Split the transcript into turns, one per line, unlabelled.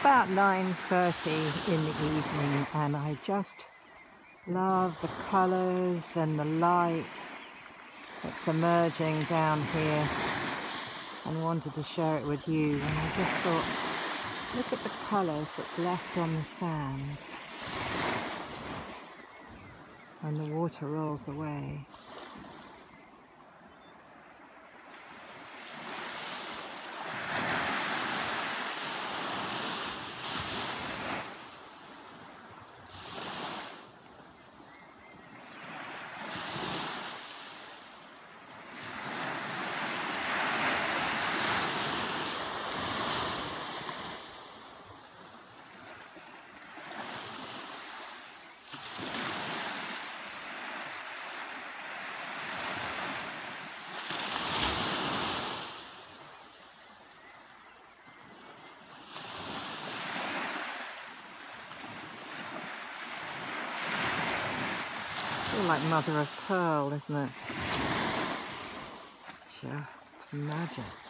about 9.30 in the evening and I just love the colours and the light that's emerging down here and wanted to share it with you and I just thought look at the colours that's left on the sand when the water rolls away. Feel like mother of pearl, isn't it? Just magic.